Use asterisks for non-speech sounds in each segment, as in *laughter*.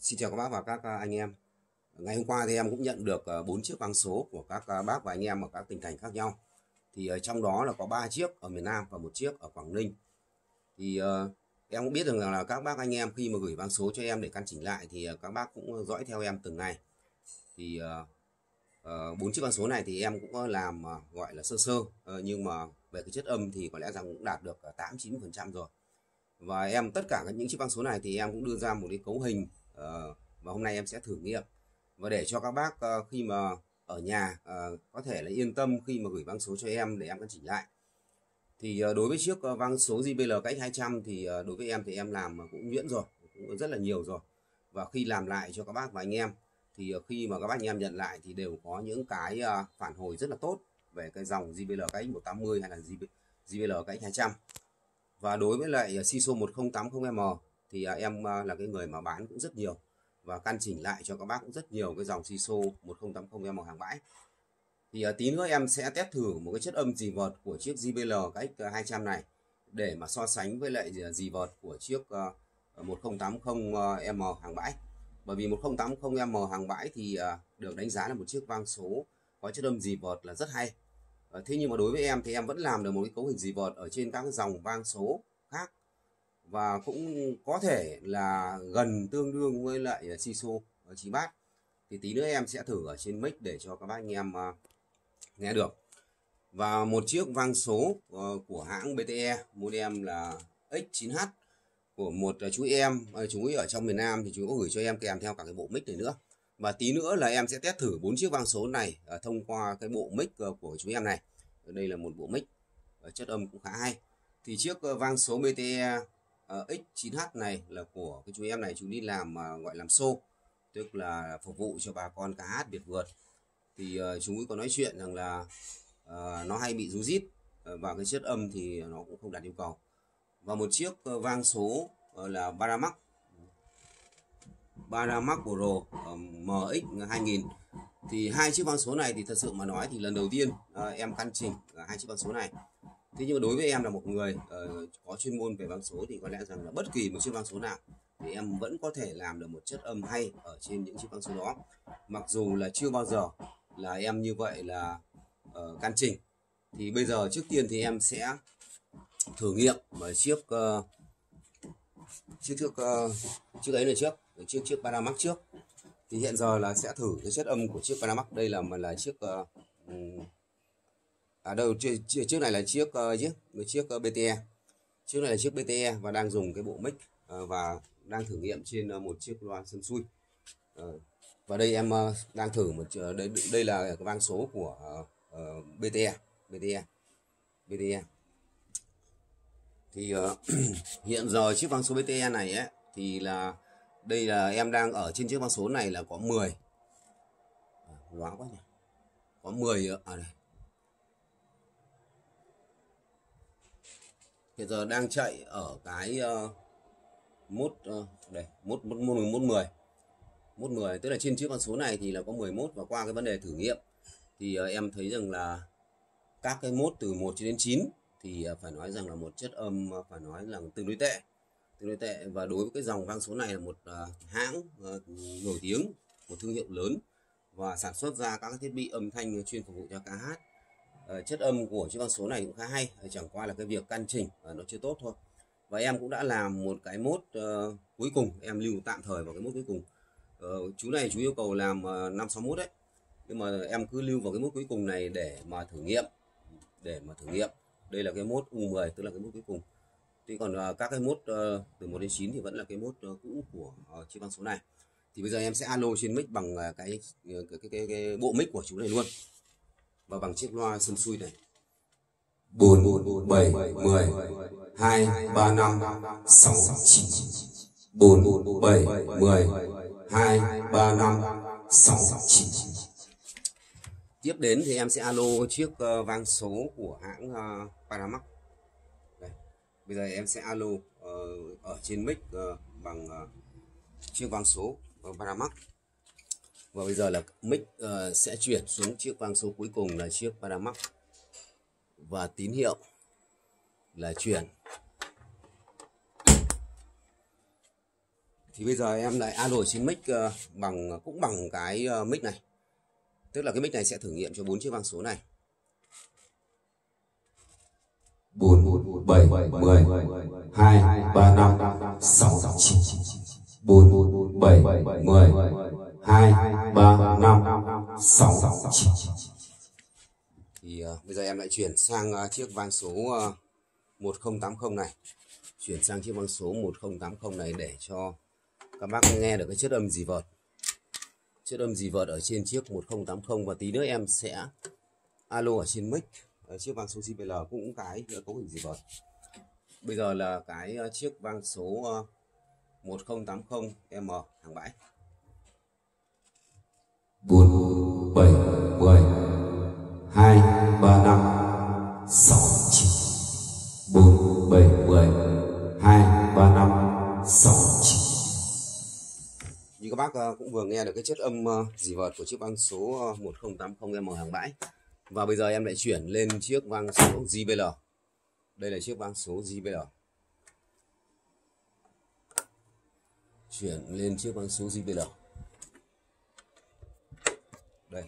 Xin chào các bác và các à, anh em. Ngày hôm qua thì em cũng nhận được à, bốn chiếc băng số của các à, bác và anh em ở các tỉnh thành khác nhau. Thì ờ, trong đó là có 3 chiếc ở miền Nam và một chiếc ở Quảng Ninh. Thì ờ, em cũng biết rằng là các bác, anh em khi mà gửi băng số cho em để căn chỉnh lại thì ờ, các bác cũng dõi theo em từng ngày. Thì bốn chiếc băng số này thì em cũng làm gọi là sơ sơ nhưng mà về cái chất âm thì có lẽ rằng cũng đạt được 8 90% rồi. Và em tất cả những chiếc băng số này thì em cũng đưa ra một cái cấu hình Ờ, và hôm nay em sẽ thử nghiệm. Và để cho các bác ờ, khi mà ở nhà ờ, có thể là yên tâm khi mà gửi vang số cho em để em căn chỉnh lại. Thì đối với chiếc vang số JBL cách 200 thì đối với em thì em làm cũng nhuyễn rồi, cũng rất là nhiều rồi. Và khi làm lại cho các bác và anh em, thì khi mà các bác anh em nhận lại thì đều có những cái phản hồi rất là tốt về cái dòng JBL cách 180 hay là JBL cách 200 và đối với lại SISO 1080M thì à, em à, là cái người mà bán cũng rất nhiều và căn chỉnh lại cho các bác cũng rất nhiều cái dòng Siso 1080 em hàng bãi. Thì à, tí nữa em sẽ test thử một cái chất âm dì vợt của chiếc JBL cách 200 này để mà so sánh với lại dì vợt của chiếc 1080M hàng bãi. Bởi vì 1080M hàng bãi thì được đánh giá là một chiếc vang số có chất âm dì vợt là rất hay. Ờ, thế nhưng mà đối với em thì em vẫn làm được một cái cấu hình dì vợt ở trên các dòng vang số khác và cũng có thể là gần tương đương với lại à, Siso à, chi bát thì tí nữa em sẽ thử ở trên mic để cho các bác anh em à, nghe được. Và một chiếc vang số ờ, của hãng BTE model là X9H của một chú em chú ấy ở trong miền Nam thì chú có gửi cho em kèm theo cả cái bộ mic này nữa. Và tí nữa là em sẽ test thử bốn chiếc vang số này thông qua cái bộ mic ờ, của chú em này. Đây là một bộ mic chất âm cũng khá hay. Thì chiếc ờ, vang số BTE Ờ, uh, X9H này là của cái chú em này chú đi làm uh, gọi làm xô tức là phục vụ cho bà con cá hát biệt vượt. Thì ờ, uh, chúng ấy có nói chuyện rằng là uh, nó hay bị rú rít uh, và cái chất âm thì nó cũng không đạt yêu cầu. Và một chiếc uh, vang số uh, là Baramax Baramax Pro uh, MX 2000 thì hai chiếc vang số này thì thật sự mà nói thì lần đầu tiên uh, em căn chỉnh uh, hai chiếc vang số này thế nhưng mà đối với em là một người uh, có chuyên môn về vang số thì có lẽ rằng là bất kỳ một chiếc vang số nào thì em vẫn có thể làm được một chất âm hay ở trên những chiếc vang số đó. Mặc dù là chưa bao giờ là em như vậy là uh, can chỉnh. Thì bây giờ trước tiên thì em sẽ thử nghiệm với chiếc uh, chiếc trước uh, chiếc ấy này trước chiếc chiếc Panamax trước. Thì hiện giờ là sẽ thử cái chất âm của chiếc Panamax. Đây là mà là chiếc uh, à đâu chiếc, chiếc này là chiếc uh, chiếc chiếc uh, BTE chiếc này là chiếc BTE và đang dùng cái bộ mic uh, và đang thử nghiệm trên uh, một chiếc loa sân xui uh, và đây em uh, đang thử một uh, đây đây là cái vang số của uh, uh, BTE BTE BTE thì uh, *clears throat* hiện giờ chiếc vang số BTE này ấy thì là đây là em đang ở trên chiếc vang số này là có 10 à, quá quá nhỉ. Có 10 à đây. Hiện giờ đang chạy ở cái uh, mốt uh, đây mốt mốt mốt mốt mười. Mốt mười tức là trên chiếc con số này thì là có 11 và qua cái vấn đề thử nghiệm. Thì uh, em thấy rằng là các cái mốt từ 1 cho đến 9 thì uh, phải nói rằng là một chất âm uh, phải nói là tương đối tệ. Tương đối tệ và đối với cái dòng vang số này là một uh, hãng uh, nổi tiếng một thương hiệu lớn và sản xuất ra các thiết bị âm thanh chuyên phục vụ cho ca hát. Ờ, chất âm của chiếc con số này cũng khá hay. Ờ, chẳng qua là cái việc căn chỉnh ờ, nó chưa tốt thôi. Và em cũng đã làm một cái mốt uh, cuối cùng. Em lưu tạm thời vào cái mốt cuối cùng. Uh, chú này chú yêu cầu làm uh, 561 đấy. Nhưng mà em cứ lưu vào cái mốt cuối cùng này để mà thử nghiệm để mà thử nghiệm. Đây là cái mốt U10 tức là cái mốt cuối cùng. Tuy còn uh, các cái mốt uh, từ 1 đến 9 thì vẫn là cái mốt uh, cũ của uh, chiếc con số này. Thì bây giờ em sẽ alo trên mic bằng uh, cái, cái, cái, cái, cái bộ mic của chú này luôn và bằng chiếc loa sân xui này. Bốn bảy mười hai ba năm sáu chín. Bốn bảy mười hai ba năm sáu chín. Tiếp đến thì em sẽ alo chiếc uh, vang số của hãng uh, Đây. bây giờ em sẽ alo uh, ở trên mic uh, bằng uh, chiếc vang số uh, và bây giờ là mic uh, sẽ chuyển xuống chiếc vang số cuối cùng là chiếc Panamax và tín hiệu là chuyển thì bây giờ em lại alo trên mic uh, bằng cũng bằng cái uh, mic này tức là cái mic này sẽ thử nghiệm cho bốn chiếc vang số này bốn bảy mười hai ba năm sáu chín bốn bảy mười hai ba năm sáu. Chín thì uh, bây giờ em lại chuyển sang uh, chiếc vang số ờ, uh, 1080 này. Chuyển sang chiếc vang số 1080 này để cho các bác nghe được cái chất âm gì vợt. Chất âm gì vợt ở trên chiếc 1080 và tí nữa em sẽ alo ở trên mic. Ở chiếc vang số JBL cũng cái cấu hình gì vợt. Bây giờ là cái chiếc vang số 1080 M hàng bãi bốn, bảy, mười. Hai, ba, năm. Sáu, chín. Bốn, bảy, mười. Hai, ba, năm. Sáu, chín. Như các bác ờ, cũng vừa nghe được cái chất âm ờ, dì vợt của chiếc vang số ờ, 1080M hàng bãi. Và bây giờ em lại chuyển lên chiếc vang số JBL đây là chiếc vang số JBL chuyển lên chiếc vang số JBL đây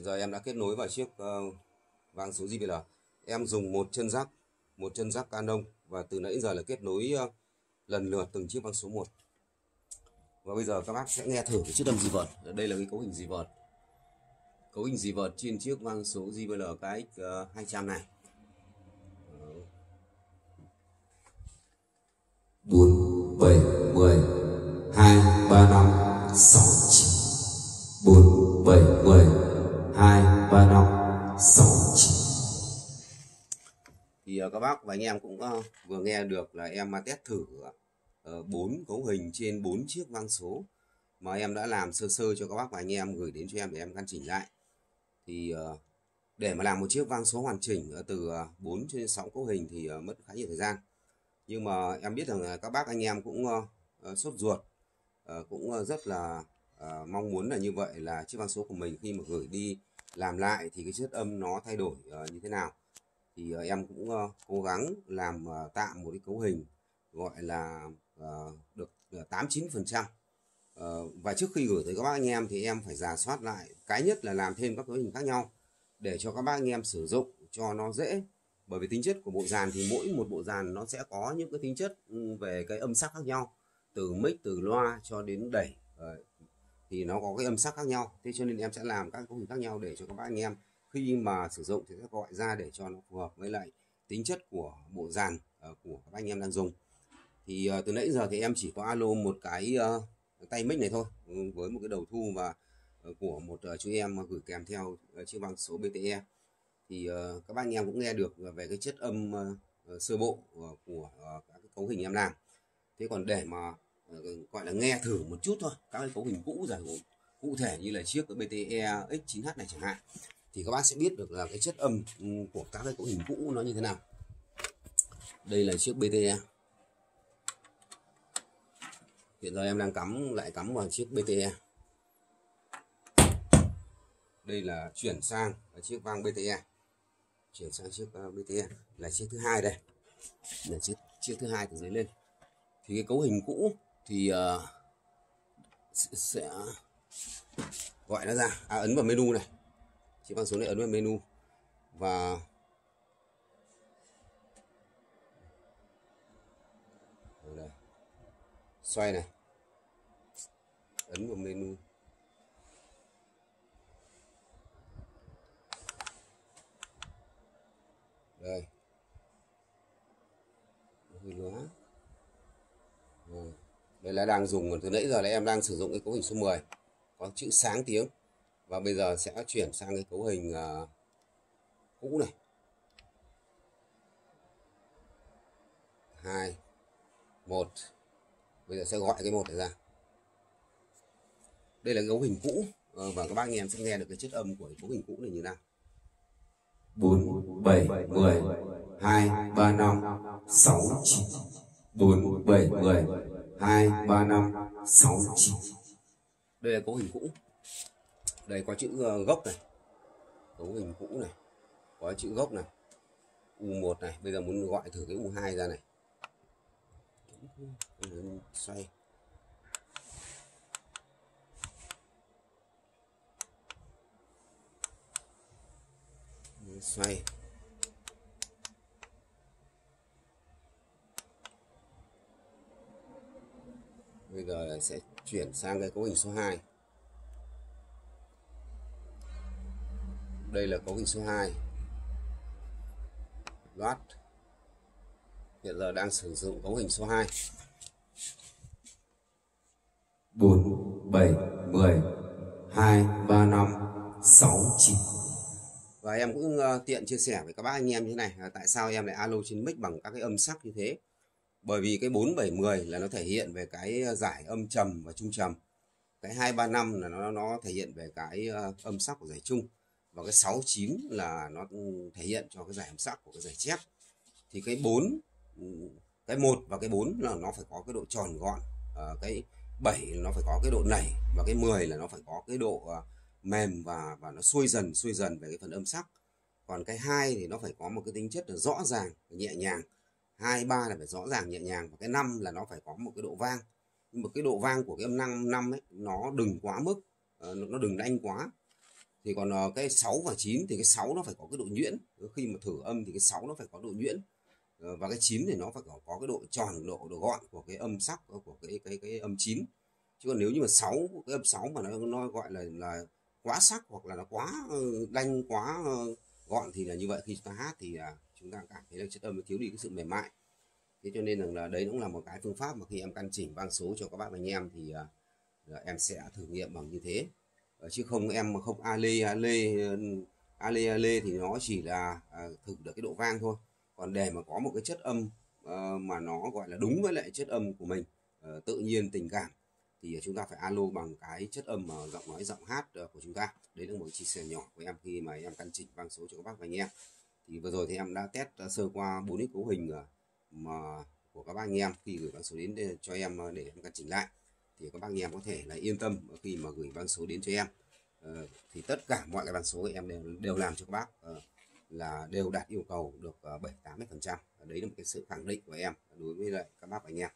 hiện giờ em đã kết nối vào chiếc ờ, uh, vang số JBL em dùng một chân rắc một chân rắc Canon và từ nãy giờ là kết nối uh, lần lượt từng chiếc vang số 1 và bây giờ các bác sẽ nghe thử cái chiếc đầm dì vợt. Đây là cái cấu hình dì vợt. Cấu hình dì vợt trên chiếc vang số JBL KX200 ờ, này. Bốn bảy mười hai ba năm sáu. Các bác. Và anh em cũng uh, vừa nghe được là em mà test thử ờ, bốn cấu hình trên bốn chiếc vang số mà em đã làm sơ sơ cho các bác và anh em gửi đến cho em để em căn chỉnh lại. Thì uh, để mà làm một chiếc vang số hoàn chỉnh uh, từ uh, 4 trên 6 cấu hình thì uh, mất khá nhiều thời gian. Nhưng mà em biết rằng các bác anh em cũng uh, sốt ruột uh, cũng uh, rất là uh, mong muốn là như vậy là chiếc vang số của mình khi mà gửi đi làm lại thì cái chất âm nó thay đổi uh, như thế nào thì ờ, em cũng ờ, cố gắng làm ờ, tạm một cái cấu hình gọi là được tám chín phần trăm. Và trước khi gửi tới các bác anh em thì em phải giả soát lại, cái nhất là làm thêm các cấu hình khác nhau để cho các bác anh em sử dụng cho nó dễ. Bởi vì tính chất của bộ dàn thì mỗi một bộ dàn nó sẽ có những cái tính chất ừ, về cái âm sắc khác nhau, từ mic, từ loa cho đến đẩy thì nó có cái âm sắc khác nhau. Thế cho nên em sẽ làm các cấu hình khác nhau để cho các bác anh em khi mà sử dụng thì sẽ gọi ra để cho nó phù hợp với lại tính chất của bộ dàn ờ, của các anh em đang dùng. Thì ờ, từ nãy giờ thì em chỉ có alo một cái ờ, tay mic này thôi ừ, với một cái đầu thu và của một chú em gửi kèm theo chiếc băng số BTE thì các bạn anh em cũng nghe được về cái chất âm sơ bộ của các cái cấu hình em làm. Thế còn để mà gọi là nghe thử một chút thôi, các cái cấu hình cũ rồi cụ thể như là chiếc BTE X9H này chẳng hạn thì các bác sẽ biết được là cái chất âm ừ, của các cái cấu hình cũ nó như thế nào. Đây là chiếc BTE hiện giờ em đang cắm lại cắm vào chiếc BTE đây là chuyển sang chiếc vang BTE chuyển sang chiếc ờ, BTE là chiếc thứ hai đây. Là chiếc chiếc thứ hai từ dưới lên. Thì cái cấu hình cũ thì uh, sẽ gọi nó ra. À, ấn vào menu này chỉ bằng số này ấn vào menu. Và đây. xoay này. Ấn vào menu. Đây. Hơi lóa. Đây là đang dùng từ nãy giờ là em đang sử dụng cái cấu hình số 10 có chữ sáng tiếng và bây giờ sẽ chuyển sang cái cấu hình uh, cũ này. Hai một. Bây giờ sẽ gọi cái một này ra. Đây là cấu hình cũ. Ờ, và các bác anh em sẽ nghe được cái chất âm của cấu hình cũ này như nào. Bốn bảy mười. Hai ba năm sáu chín. Bốn bảy mười. Hai ba năm sáu chín. Đây là cấu hình cũ đây, có chữ ờ, gốc này. Cấu hình cũ này. Có chữ gốc này. U1 này. Bây giờ muốn gọi thử cái U2 ra này. Xoay. Xoay. Bây giờ sẽ chuyển sang cái cấu hình số 2 đây là cấu hình số 2 loát. Hiện giờ đang sử dụng cấu hình số 2 4 7 10 2 3 5 6 9 và em cũng uh, tiện chia sẻ với các bác anh em như thế này tại sao em lại alo trên mic bằng các cái âm sắc như thế? Bởi vì cái 4 7 10 là nó thể hiện về cái giải âm trầm và trung trầm. Cái 2 3 5 là nó nó thể hiện về cái uh, âm sắc của giải trung và cái 69 là nó thể hiện cho cái giải hàm sắc của cái giải chép. Thì cái 4 ừ, cái một và cái 4 là nó phải có cái độ tròn gọn. À, cái 7 là nó phải có cái độ nảy và cái 10 là nó phải có cái độ uh, mềm và và nó xuôi dần xuôi dần về cái phần âm sắc. Còn cái hai thì nó phải có một cái tính chất là rõ ràng nhẹ nhàng. Hai ba là phải rõ ràng nhẹ nhàng. Và cái năm là nó phải có một cái độ vang. Nhưng mà cái độ vang của cái âm năm năm ấy nó đừng quá mức. Ờ, nó đừng đanh quá thì còn ờ, cái 6 và 9 thì cái 6 nó phải có cái độ nhuyễn. Khi mà thử âm thì cái 6 nó phải có độ nhuyễn. Ờ, và cái 9 thì nó phải có, có cái độ tròn độ độ gọn của cái âm sắc ờ, của cái cái cái âm 9 chứ còn nếu như mà 6 cái âm 6 mà nó nó gọi là là quá sắc hoặc là nó quá đanh quá gọn thì là như vậy. Khi chúng ta hát thì à, chúng ta cảm thấy là chất âm nó thiếu đi cái sự mềm mại. Thế cho nên rằng là đấy cũng là một cái phương pháp mà khi em căn chỉnh vang số cho các bạn anh em thì à, em sẽ thử nghiệm bằng như thế. Ờ, chứ không, em mà không ale ale ờ, ale ale thì nó chỉ là à, thử được cái độ vang thôi. Còn để mà có một cái chất âm ờ, mà nó gọi là đúng với lại chất âm của mình tự nhiên tình cảm, thì chúng ta phải alo bằng cái chất âm mà giọng nói, giọng hát của chúng ta. Đấy là một chia sẻ nhỏ của em khi mà em căn chỉnh vang số cho các bác và anh em. Thì vừa rồi thì em đã test sơ qua bốn cái cấu hình mà của các bác anh em khi gửi vang số đến cho em để em căn chỉnh lại thì các bác anh em có thể là yên tâm khi mà gửi văn số đến cho em. Ờ, thì tất cả mọi cái văn số em đều đều làm cho các bác ờ, là đều đạt yêu cầu được ờ, bảy tám phần trăm. Đấy là một cái sự khẳng định của em đối với lại các bác anh em